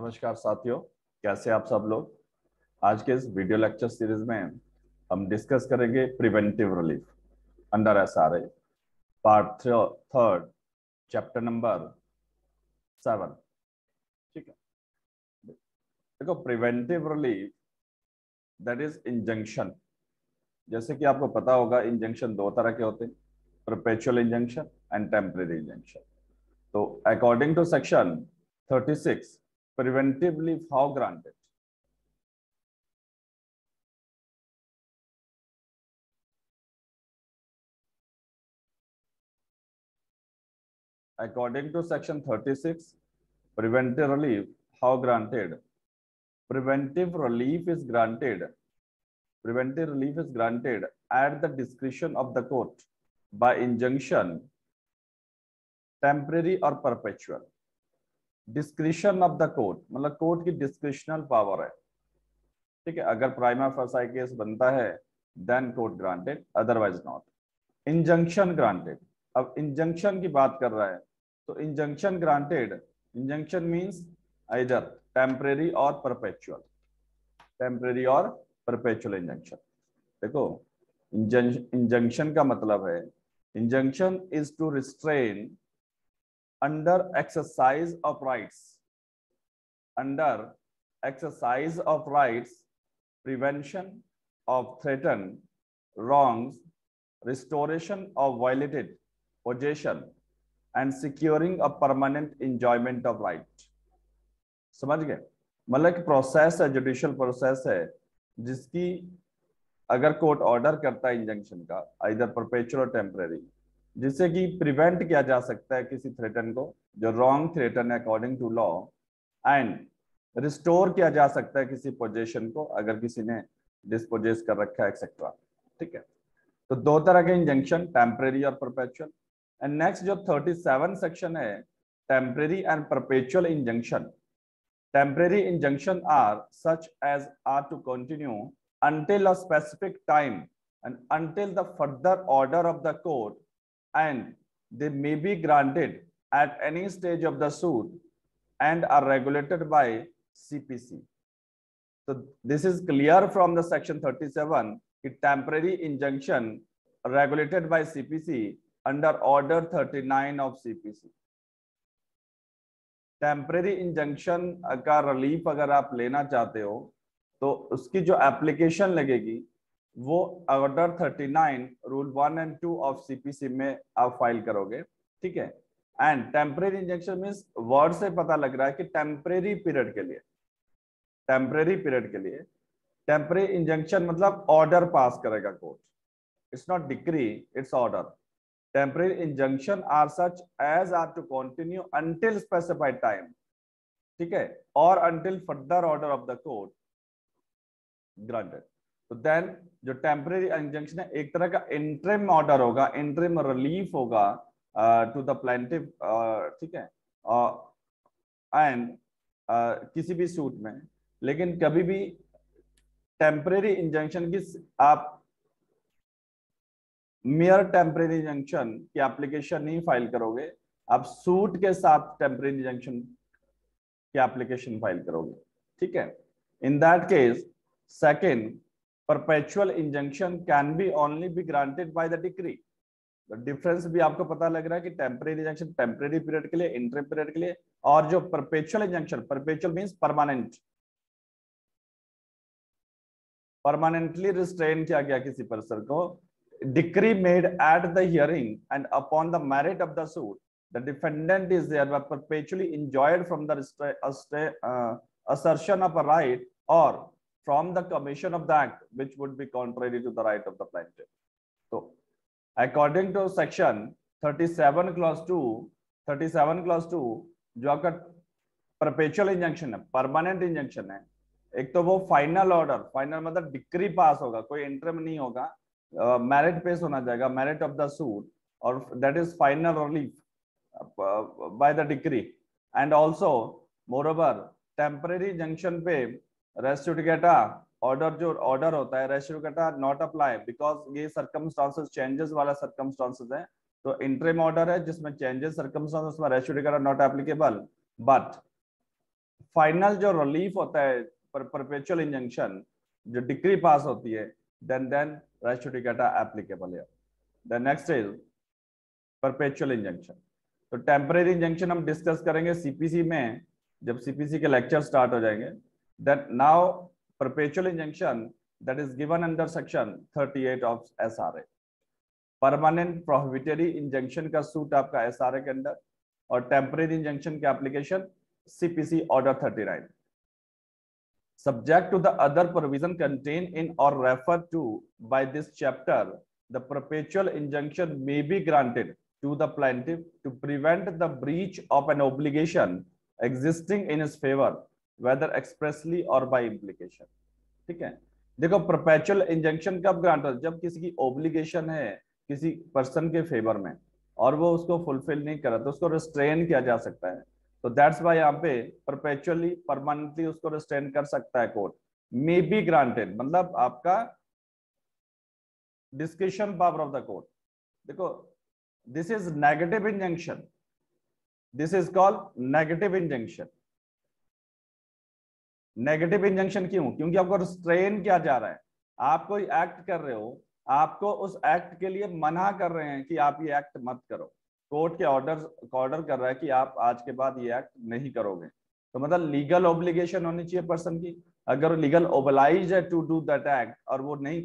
नमस्कार साथियों, कैसे आप सब लोग? आज के इस वीडियो लेक्चर सीरीज़ में हम डिस्कस करेंगे preventive relief under S R A part third chapter number seven ठीक है? देखो preventive relief that is injunction जैसे कि आपको पता होगा इंजंक्शन दो तरह के होते हैं perpetual injunction and temporary injunction तो according to section 36 preventive how granted. According to section 36 preventive relief how granted. Preventive relief is granted. Preventive relief is granted at the discretion of the court by injunction temporary or perpetual discretion of the court मतलब court की डिस्क्रिशनल power है। ठीक है, अगर prima फर्साई case बनता है then court granted otherwise not injunction granted अब injunction की बात कर रहा है तो injunction granted injunction means either temporary और परपेचुअल टेम्परेरी और परपेचुअल इंजंक्शन देखो इंजंक्शन का मतलब है injunction is to restrain under exercise of rights under exercise of rights prevention of threatened wrongs restoration of violated possession and securing a permanent enjoyment of right समझ गए मतलब कि process है judicial process है जिसकी अगर कोर्ट ऑर्डर करता है इंजंक्शन का इधर परपेचुअल और टेम्परेरी जिससे कि प्रिवेंट किया जा सकता है किसी थ्रेटन को, जो रॉन्ग थ्रेटन है according to law and restore किया जा सकता है किसी पोजेशन को, अगर किसी ने डिस्पोजेस कर रखा है एक्सेट्रा ठीक है? तो दो तरह के इंजंक्शन टेम्परेरी और परपेचुअल एंड नेक्स्ट जो 37 सेक्शन है temporary and perpetual injunction temporary injunction are such as are to continue until a specific time and until the further order of the court and they may be granted at any stage of the suit and are regulated by CPC. So this is clear from the section 37, a temporary injunction regulated by CPC under order 39 of CPC. Temporary injunction का relief अगर आप लेना चाहते हो तो उसकी जो application लगेगी वो order 39 rule one and two of CPC में आप फ़ाइल करोगे, ठीक है? And temporary injection means word से पता लग रहा है कि टेम्परेरी पीरियड के लिए टेम्परेरी पीरियड के लिए टेम्परेरी इंजेक्शन मतलब ऑर्डर पास करेगा court it's not decree it's order temporary injunction are such as are to continue until specified time ठीक है? और until further order of the court granted तो देन जो temporary injunction है एक तरह का इंट्रिम ऑर्डर होगा इंट्रिम रिलीफ होगा टू द प्लेंटिव ठीक है? एंड uh, uh, किसी भी सूट में लेकिन कभी भी टेम्परेरी इंजंक्शन की आप मेयर टेम्परेरी इंजंक्शन की एप्लीकेशन नहीं फ़ाइल करोगे आप सूट के साथ टेम्परेरी इंजंक्शन की एप्लीकेशन फ़ाइल करोगे ठीक है? In that case second perpetual injunction can be only be granted by the decree. तो डिफरेंस भी आपको पता लग रहा है कि टेम्परेरी इंजंक्शन टेम्परेरी पीरियड के लिए इंटरम पीरियड के लिए और जो perpetual injunction perpetual means permanent permanently restrain किया गया किसी पर्सन को decree made at the hearing and upon the merit of the suit the defendant is thereby perpetually enjoyed from the uh, assertion of a right or from the commission of the act which would be contrary to the right of the plaintiff. So, according to section 37 clause 2, 37 clause 2 जो आपका perpetual injunction है permanent injunction है एक तो वो final order final मतलब decree pass होगा कोई इंटरम नहीं होगा मेरिट uh, पेश होना जाएगा मेरिट ऑफ़ द सूट और that is final relief by the decree and also moreover temporary junction पे रेस्टिकेटा ऑर्डर जो ऑर्डर होता है res judicata not apply because ये सर्कमस्टांसेस चेंजेस वाला सर्कमस्टांसेस है। तो इंटरिम ऑर्डर है जिसमें चेंजेस सर्कमस्टांसेस में res judicata not applicable but final जो रिलीफ होता है पर परपेचुअल इंजंक्शन जो डिग्री पास होती है देन देन रेस्ट एप्लीकेबल है। The next is perpetual injunction तो टेम्परेरी इंजंक्शन हम डिस्कस करेंगे सीपीसी में, जब सीपीसी के लेक्चर स्टार्ट हो जाएँगे। that now perpetual injunction that is given under section 38 of SRA permanent prohibitory injunction का सूट आपका एसआरए के अंदर और टेम्परेरी इंजंक्शन के application CPC order 39 subject to the other provision contained in or referred to by this chapter the perpetual injunction may be granted to the plaintiff to prevent the breach of an obligation existing in his favor whether expressly or by implication. ठीक है? देखो perpetual injunction कब grant होता है? जब किसी की obligation है किसी पर्सन के फेवर में और वो उसको फुलफिल नहीं कर तो उसको रिस्ट्रेन किया जा सकता है। तो दैट्स वाई यहाँ पे परपेचुअली परमानेंटली उसको रिस्ट्रेन कर सकता है कोर्ट मे बी ग्रांटेड मतलब आपका discussion power of the court देखो this is negative injunction this is called negative injunction negative injunction क्यों? क्योंकि आपको रिस्ट्रेन किया जा रहा है। आप कोई एक्ट कर रहे हो, आपको उस एक्ट के लिए मना कर रहे हैं कि आप ये एक्ट मत करो। कोर्ट के ऑर्डर ऑर्डर कर रहा है कि आप आज के बाद ये एक्ट नहीं करोगे। तो मतलब लीगल ऑब्लिगेशन होनी चाहिए पर्सन की। अगर लीगल ओबलाइज है टू डू दैट एक्ट और वो नहीं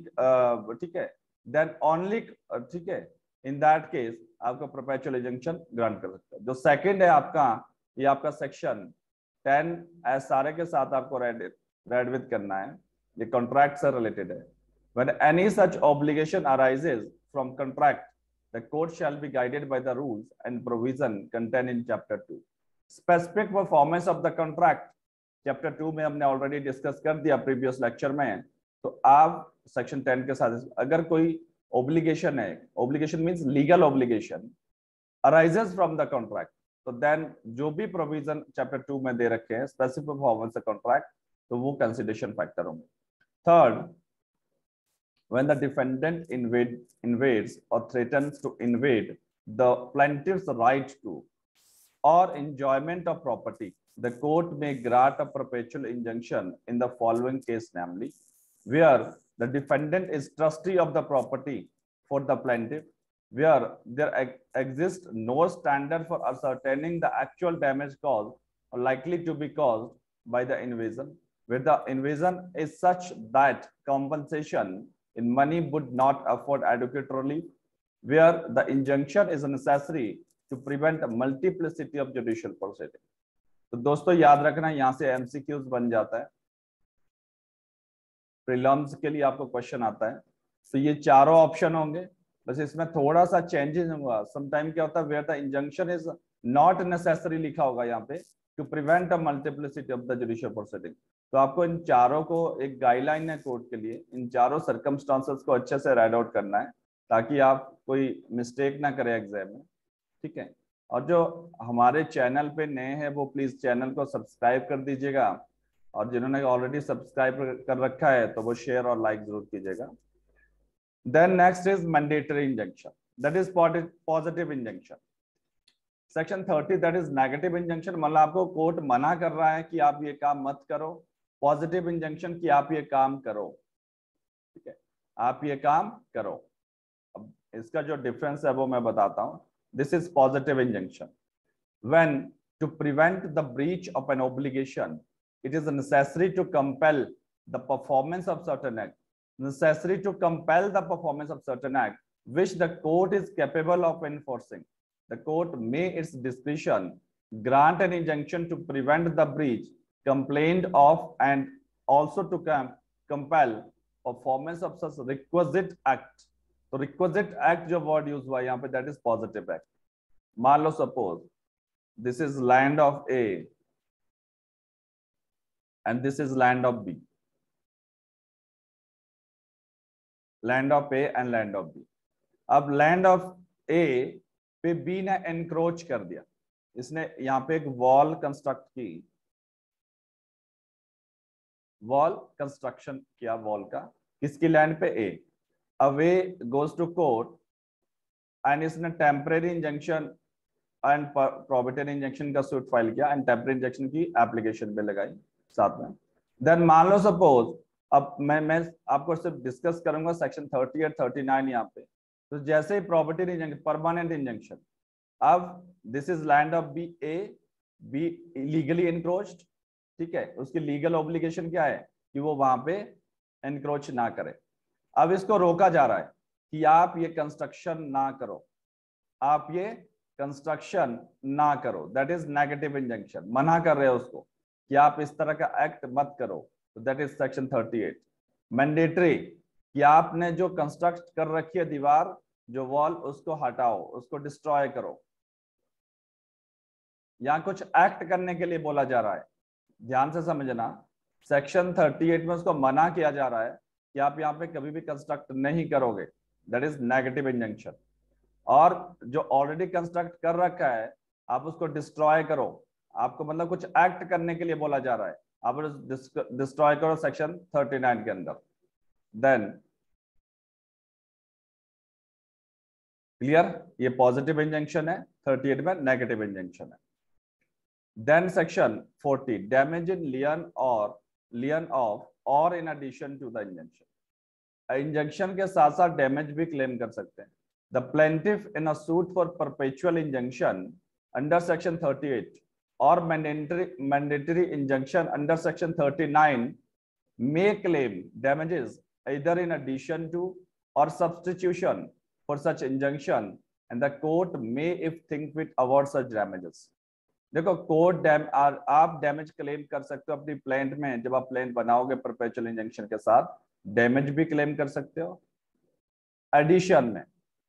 ठीक है देन ओनली ठीक है इन दैट केस आपको प्रोपेचुअल इंजंक्शन ग्रांट कर सकता है। जो सेकंड है आपका, ये आपका section ten S R A के साथ आपको रेड विद करना है। ये कॉन्ट्रैक्ट से रिलेटेड है। When any such obligation arises from contract the court shall be guided by the rules and provision contain in chapter two specific performance of the contract chapter two में हमने already discuss कर दिया previous lecture में। तो आप section ten के साथ, अगर कोई ऑब्लिगेशन है obligation means legal obligation arises from the contract तो देन जो भी प्रोविजन चैप्टर 2 में दे रखे हैं स्पेसिफिक परफॉर्मेंस कॉन्ट्रैक्ट तो वो कंसिडरेशन फैक्टर होंगे third when the defendant invade, invades or threatens to invade the plaintiff's right to or enjoyment of property, the court may grant a perpetual injunction in the following case, namely, where the defendant is trustee of the property for the plaintiff, where there ex exists no standard for ascertaining the actual damage caused or likely to be caused by the invasion, where the invasion is such that compensation in money would not afford adequate relief, where the injunction is necessary to prevent a multiplicity of judicial proceeding. तो दोस्तों याद रखना यहाँ से MCQs बन जाता है prelims के लिए आपको क्वेश्चन आता है तो ये चारों ऑप्शन होंगे बस इसमें थोड़ा सा चेंजेस होगा समटाइम क्या होता है where the injunction is not necessary लिखा होगा यहाँ पे to prevent a multiplicity of the judicial proceeding तो आपको इन चारों को, एक गाइडलाइन है कोर्ट के लिए, इन चारों सर्कमस्टांसेस को अच्छे से राइड आउट करना है, ताकि आप कोई मिस्टेक ना करें एग्ज़ाम में। ठीक है? और जो हमारे चैनल पे नए हैं, वो प्लीज़ चैनल को सब्सक्राइब कर दीजिएगा। और जिन्होंने ऑलरेडी सब्सक्राइब कर रखा है तो वो शेयर और लाइक ज़रूर कीजिएगा। Then next is mandatory injunction that is positive injunction section thirty that is negative injunction मतलब आपको कोर्ट मना कर रहा है कि आप ये काम मत करो। पॉजिटिव इंजंक्शन कि आप ये काम करो। ठीक है? आप ये काम करो। अब इसका जो डिफरेंस है वो मैं बताता हूँ। This is positive injunction when to prevent the breach of an obligation it is necessary to compel the performance of certain act. necessary to compel the performance of certain act which the court is capable of enforcing the court may its discretion grant an injunction to prevent the breach complained of and also to com compel performance of such requisite act तो requisite act जो word use हुआ यहाँ पे that is positive act मान लो suppose this is land of A and this is land of B land of A and land of B. अब land of A पे B ने encroach कर दिया। इसने यहाँ पे एक वॉल कंस्ट्रक्ट की। वॉल कंस्ट्रक्शन किया वॉल का। किसकी लैंड पे? A away goes to court and इसने temporary injunction and prohibited injection का सूट फ़ाइल किया एंड टेम्परेरी इंजेक्शन की एप्लीकेशन पे लगाई साथ में। देन मान लो सपोज़ अब मैं मैं आपको सिर्फ़ डिस्कस करूँगा सेक्शन थर्टी और थर्टी नाइन यहाँ पे। तो जैसे ही प्रॉपर्टी इंजेक्शन परमानेंट इंजेक्शन अब this is land of B A B legally encroached ठीक है? उसकी लीगल ऑब्लिगेशन क्या है? कि वो वहाँ पे एनक्रोच ना करे। अब इसको रोका जा रहा है कि आप ये कंस्ट्रक्शन ना करो। आप ये कंस्ट्रक्शन ना करो। दैट इज़ नेगेटिव इंजंक्शन मना कर रहे हो उसको कि आप इस तरह का एक्ट मत करो। तो दैट इज़ सेक्शन 38 मैंडेटरी कि आपने जो कंस्ट्रक्ट कर रखी है दीवार, जो वॉल उसको हटाओ, उसको डिस्ट्रॉय करो। यहाँ कुछ एक्ट करने के लिए बोला जा रहा है। ध्यान से समझना सेक्शन 38 में उसको मना किया जा रहा है कि आप यहाँ पे कभी भी कंस्ट्रक्ट नहीं करोगे। दैट इज़ नेगेटिव इंजंक्शन और जो ऑलरेडी कंस्ट्रक्ट कर रखा है, आप उसको डिस्ट्रॉय करो। आपको मतलब कुछ एक्ट करने के लिए बोला जा रहा है। आप डिस्ट्रॉय करो सेक्शन 39 के अंदर। देन क्लियर ये पॉजिटिव इंजेक्शन है 38 में नेगेटिव इंजेक्शन है। Then section 40 damage in lieu और लियन ऑफ़ और in addition to the injection injection के साथ साथ डैमेज भी क्लेम कर सकते हैं। The plaintiff in a suit for perpetual injection under section 38 और mandatory mandatory injection under section 39 may claim damages either in addition to or substitution for such injunction. And the court may, if think fit award such damages. देखो court dam आप damage claim कर सकते हो अपनी plaint में। जब आप plaint बनाओगे परपेचुअल इंजेक्शन के साथ डैमेज भी क्लेम कर सकते हो। एडिशन में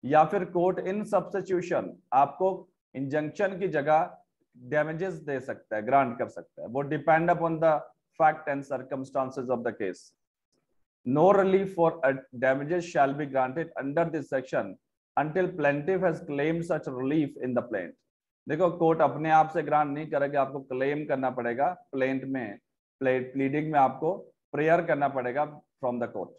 या फिर कोर्ट इन सब्सटीट्यूशन आपको इंजंक्शन की जगह डैमेजेस दे सकता है ग्रांट कर सकता है। वो depend upon the fact and circumstances of the case no relief for damages shall be granted under this section until plaintiff has claim such relief in the plaint देखो court अपने आप से ग्रांट नहीं करेगा, आपको क्लेम करना पड़ेगा plaint में प्लीडिंग में आपको प्रेयर करना पड़ेगा from the court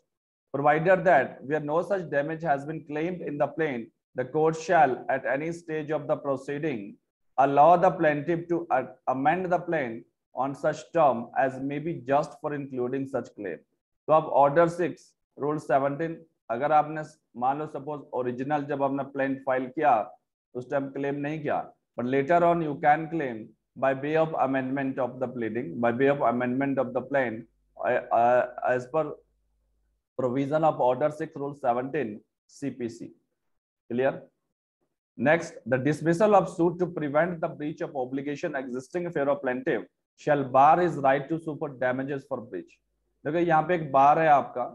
provided that we are no such damage has been claimed in the plaint the court shall at any stage of the proceeding allow the plaintiff to amend the plaint on such term as may be just for including such claim तो अब order six rule seventeen अगर आपने मान लो suppose original जब आपने plaint file किया उस टाइम क्लेम नहीं किया but later on you can claim by way of amendment of the pleading, by way of amendment of the plan, uh, uh, as per provision of Order 6, Rule 17, CPC. Clear? Next, the dismissal of suit to prevent the breach of obligation existing in favor of plaintiff shall bar his right to sue for damages for breach. देखो यहाँ पे एक बार है आपका।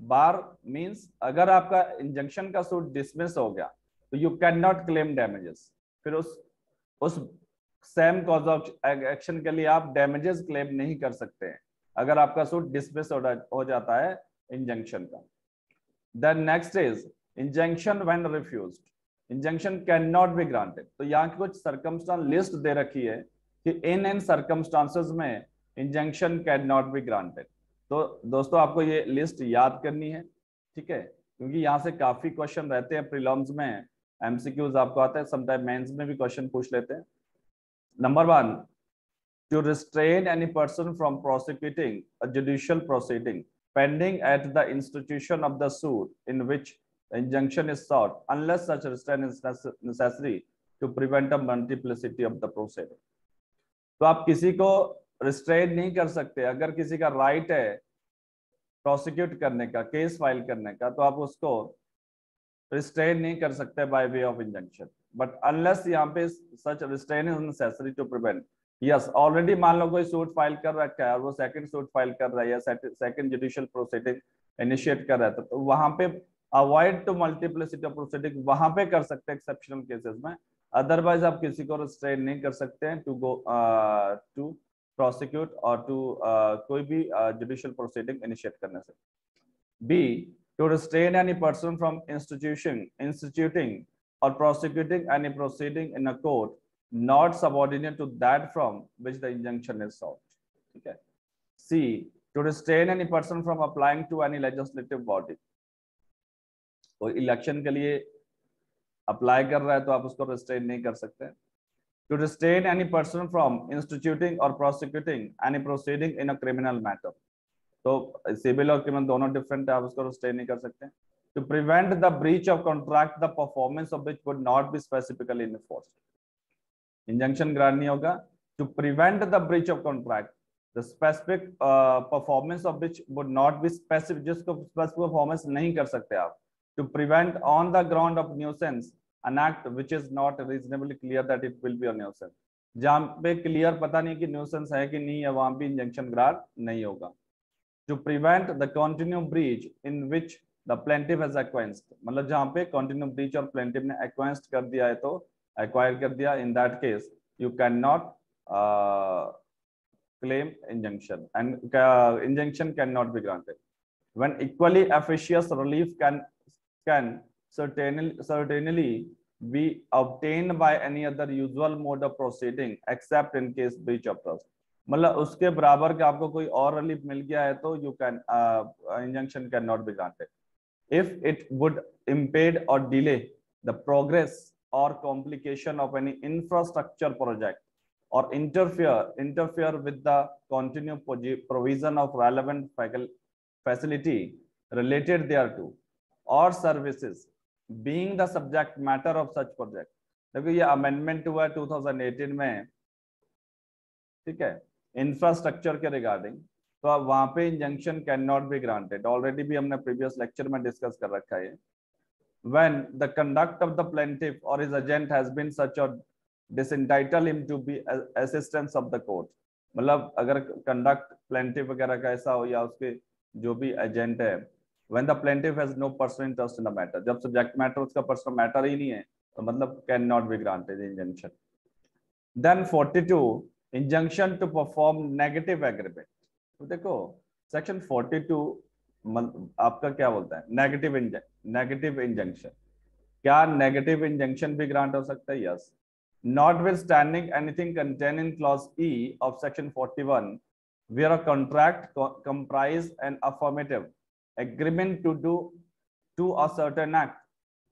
Bar means अगर आपका injunction का suit dismiss हो गया तो you can not claim damages फिर उस उस सेम कॉज ऑफ़ एक्शन के लिए आप डैमेजेस क्लेम नहीं कर सकते हैं अगर आपका सूट डिसमिस हो जाता है इंजंक्शन का। Then next is injunction when refused injunction can not be granted तो यहाँ की कुछ सर्कमस्टांस लिस्ट दे रखी है कि इन इन सर्कमस्टांसेस में injunction can not be granted तो दोस्तों, आपको ये लिस्ट याद करनी है, ठीक है? क्योंकि यहाँ से काफ़ी क्वेश्चन रहते हैं प्रिलम्स में। एमसीक्यूज आपको आता है समटाइम मेंस में भी क्वेश्चन पूछ लेते हैं। Number one to restrain any person from prosecuting judicial proceeding pending at the institution of the suit in which the injunction is sought unless such restraint is necessary to prevent a multiplicity of the proceeding. तो आप किसी को restrain नहीं कर सकते। अगर किसी का राइट right है प्रोसिक्यूट करने का केस फ़ाइल करने का तो आप उसको रिस्ट्रेन नहीं कर सकते by way of injunction but unless यहाँ पे such restrain is necessary to prevent yes already मान लो कोई सूट फ़ाइल कर रखा है और वो सेकंड सूट फ़ाइल कर रहा है या सेकंड जुडिशियल प्रोसीडिंग इनिशिएट कर रहा है तो वहाँ पे avoid to multiplicity of proceeding वहाँ पे कर सकते हैं एक्सेप्शनल केसेस में। अदरवाइज़ आप किसी को रिस्ट्रेन नहीं कर सकते हैं टू गो टू प्रोसिक्यूट और टू कोई भी जुडिशियल प्रोसीडिंग इनिशिएट करने से। B to restrain any person from institution instituting और prosecuting any proceeding in a court not subordinate to that from which the injunction is sought ठीक है c to restrain any person from applying to any legislative body तो election के लिए apply कर रहा है तो आप उसको रिस्ट्रेन नहीं कर सकते to restrain any person from instituting or prosecuting any proceeding in a criminal matter तो सिविल और क्रिमिनल दोनों डिफरेंट है आप उसको रिस्ट्रेन नहीं कर सकते to prevent the breach of contract the performance of which would not be specifically enforced injunction grant नहीं होगा to prevent the breach of contract the specific uh, performance of which would not be specific जिसको specific performance नहीं कर सकते आप to prevent on the ground of nuisance an act which is not reasonably clear that it will be a nuisance जहाँ पे clear पता नहीं कि न्यूसेंस है कि नहीं है वहाँ भी इंजंक्शन ग्रांट नहीं होगा to prevent the continue breach in which the plaintiff has acquiesced मतलब जहाँ पे कंटिन्यू ब्रीच और प्लेंटिव ने एक्वाइंस्ड कर दिया है तो एक्वायर कर दिया in that case you can not claim injunction and uh, injunction cannot be granted when equally efficacious relief can can certainly certainly be obtained by any other usual mode of proceeding except in case breach of trust मतलब उसके बराबर का आपको कोई और relief मिल गया है तो you can injunction can not be granted if it would impede or delay the progress or complication of any infrastructure project or interfere interfere with the continued provision of relevant facility related thereto और services being the subject matter of such project देखो ये amendment हुआ 2018 में। ठीक है? Infrastructure के regarding तो अब वहाँ पे injunction can not be granted already भी हमने प्रीवियस लेक्चर में डिस्कस कर रखा है when the conduct of the plaintiff और his agent has been such और disentitle him to be assistance of the court मतलब अगर कंडक्ट प्लेंटिफ वगैरह का ऐसा हो या उसके जो भी एजेंट है when the plaintiff has no personal interest in the matter जब सब्जेक्ट मैटर उसका पर्सनल मैटर ही नहीं है तो मतलब can not be granted injunction then 42 injunction to perform negative agreement तो देखो सेक्शन 42 आपका क्या बोलता है नेगेटिव नेगेटिव इंजंक्शन क्या नेगेटिव इंजंक्शन भी ग्रांट हो सकता है yes notwithstanding anything contained in clause E of section 41 where a contract co comprise an affirmative agreement to do to a certain act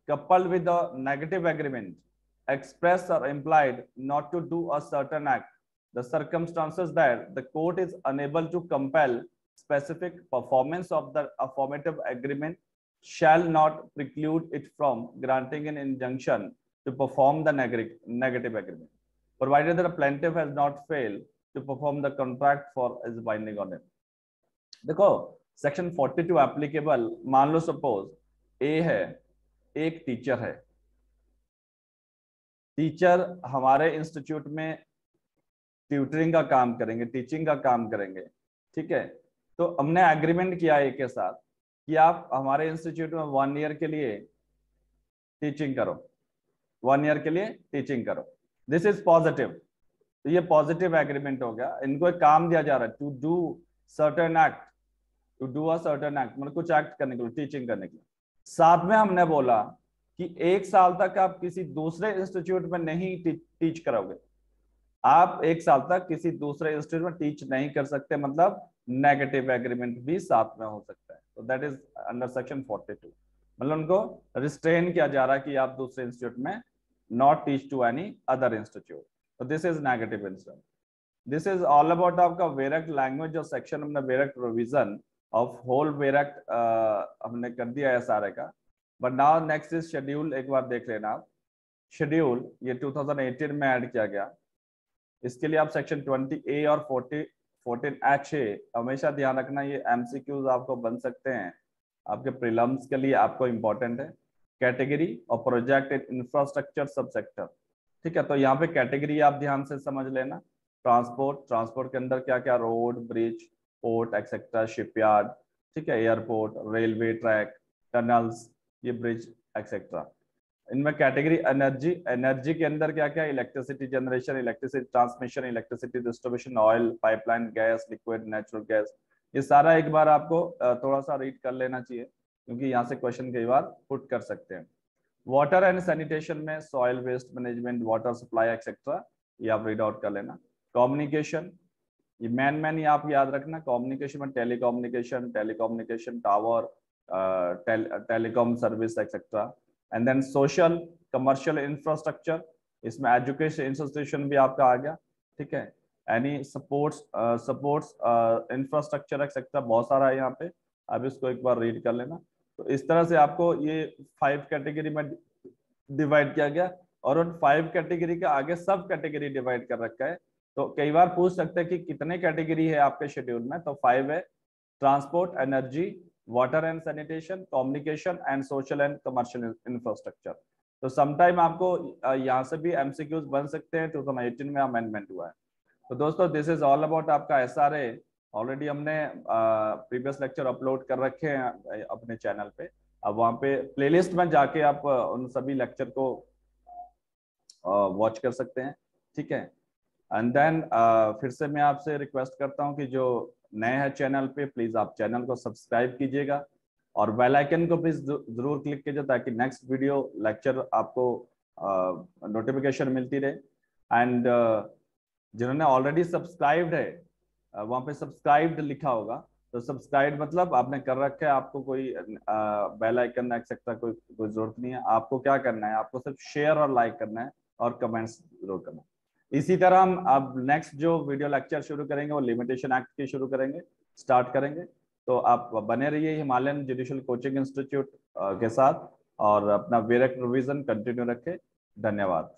coupled with a negative agreement expressed or implied not to do a certain act the circumstances that the court is unable to compel specific performance of the affirmative agreement shall not preclude it from granting an injunction to perform the neg negative agreement, provided that the plaintiff has not failed to perform the contract for is binding on it. देखो section 42 applicable मान लो suppose ए है, एक teacher है। Teacher हमारे institute में tutoring का काम करेंगे टीचिंग का काम करेंगे, ठीक है? तो हमने एग्रीमेंट किया ए के साथ कि आप हमारे इंस्टीट्यूट में वन ईयर के लिए टीचिंग करो। वन ईयर के लिए टीचिंग करो। दिस इज़ पॉजिटिव तो ये पॉजिटिव एग्रीमेंट हो गया। इनको एक काम दिया जा रहा है to do certain act to do a certain act मतलब कुछ एक्ट करने के लिए टीचिंग करने के लिए। साथ में हमने बोला कि एक साल तक आप किसी दूसरे इंस्टीट्यूट में नहीं टी, टीच करोगे। आप एक साल तक किसी दूसरे इंस्टीट्यूट में टीच नहीं कर सकते मतलब नेगेटिव एग्रीमेंट भी साथ में हो सकता है। तो दैट इज़ अंडर सेक्शन 42 मतलब उनको रिस्ट्रेन किया जा रहा है कि आप दूसरे इंस्टीट्यूट में not teach to any other institute तो this is negative institute this is all about आपका वेरेक्ट लैंग्वेज और सेक्शन हमने वेरेक्ट रिविजन ऑफ़ होल वेरेक्ट हमने कर दिया है सारे का। But now next is schedule एक बार देख लेना आप। शेड्यूल ये 2018 में ऐड किया गया। इसके लिए आप सेक्शन 20 ए और 40 14 एच ए हमेशा ध्यान रखना, ये एमसीक्यूज आपको बन सकते हैं। आपके प्रिलम्स के लिए आपको इंपॉर्टेंट है। कैटेगरी और project in infrastructure sub sector ठीक है तो यहाँ पे कैटेगरी आप ध्यान से समझ लेना। ट्रांसपोर्ट ट्रांसपोर्ट के अंदर क्या क्या road bridge port etcetera shipyard ठीक है एयरपोर्ट रेलवे ट्रैक टनल्स ये ब्रिज एक्सेट्रा इनमें कैटेगरी एनर्जी एनर्जी के अंदर क्या क्या electricity generation electricity transmission electricity distribution oil pipeline gas liquid natural gas ये सारा एक बार आपको थोड़ा सा रीड कर लेना चाहिए, क्योंकि यहाँ से क्वेश्चन कई बार पुट कर सकते हैं। वाटर एंड सैनिटेशन में soil waste management water supply etcetera ये आप रीड आउट कर लेना। कम्युनिकेशन ये मैन मैन ये आप याद रखना कम्युनिकेशन में telecommunication telecommunication tower telecom service etcetera and then social, commercial infrastructure, इसमें एजुकेशन इंस्टीट्यूशन भी आपका आ गया, ठीक है? Any sports sports infrastructure etcetera बहुत सारा है यहाँ पे अब इसको एक बार रीड कर लेना। तो इस तरह से आपको ये फाइव कैटेगरी में डिवाइड किया गया, और उन फाइव कैटेगरी के आगे सब कैटेगरी डिवाइड कर रखा है। तो कई बार पूछ सकते हैं कि कितने कैटेगरी है आपके शेड्यूल में? तो फाइव है transport energy water and sanitation communication and social and commercial infrastructure तो समटाइम आपको यहाँ से भी एमसीक्यूज बन सकते हैं 2018 में अमेंडमेंट हुआ है। तो दोस्तों दिस इज़ ऑल अबाउट आपका एस आर ऑलरेडी हमने प्रीवियस लेक्चर अपलोड कर रखे हैं अपने चैनल पे। अब वहाँ पे प्लेलिस्ट में जाके आप उन सभी लेक्चर को वॉच कर सकते हैं। ठीक है? एंड देन uh, फिर से मैं आपसे रिक्वेस्ट करता हूँ कि जो नए हैं चैनल पे प्लीज़ आप चैनल को सब्सक्राइब कीजिएगा। और बेल आइकन को प्लीज़ ज़रूर क्लिक कीजिए ताकि नेक्स्ट वीडियो लेक्चर आपको नोटिफिकेशन uh, मिलती रहे। एंड uh, जिन्होंने ऑलरेडी सब्सक्राइब्ड है uh, वहाँ पे सब्सक्राइब्ड लिखा होगा। तो सब्सक्राइब मतलब आपने कर रखा है आपको कोई बेल आइकन एक्सेट्रा कोई कोई ज़रूरत नहीं है। आपको क्या करना है आपको सिर्फ़ शेयर और लाइक करना है और कमेंट्स ज़रूर करना इसी तरह हम अब नेक्स्ट जो वीडियो लेक्चर शुरू करेंगे, वो लिमिटेशन एक्ट की शुरू करेंगे स्टार्ट करेंगे। तो आप बने रहिए हिमालयन जुडिशियल कोचिंग इंस्टीट्यूट के साथ और अपना वेरक रिविजन कंटिन्यू रखें। धन्यवाद।